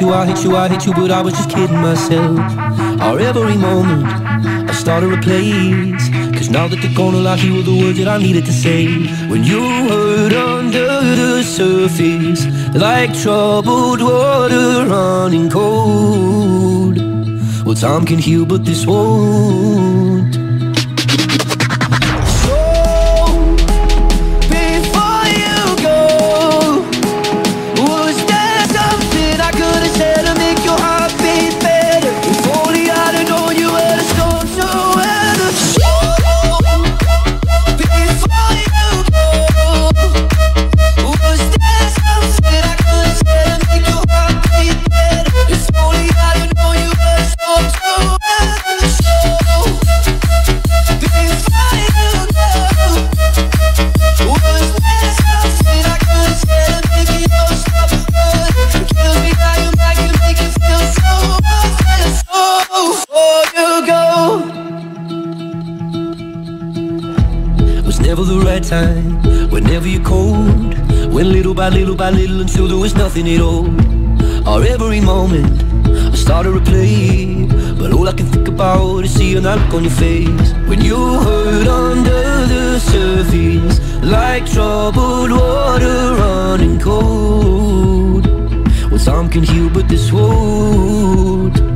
you, I hate you, I hit you, but I was just kidding myself. Our every moment, I started a place. Cause now that gone, all I hear were the words that I needed to say. When you hurt under the surface, like troubled water running cold. Well, time can heal, but this won't. By little until there was nothing at all. Or every moment I started to play But all I can think about is seeing that look on your face. When you hurt under the surface Like troubled water running cold. Well time can heal but this won't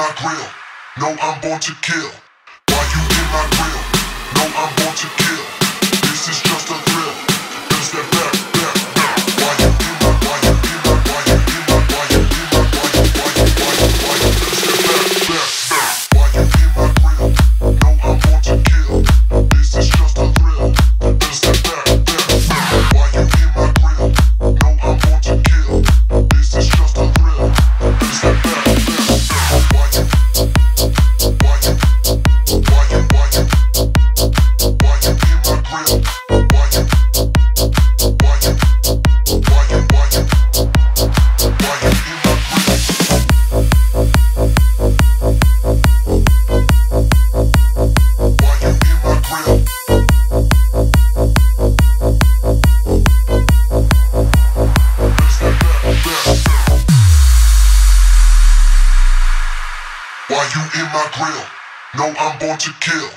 my grill. No, I'm born to kill. you in my grill. No, I'm born to kill.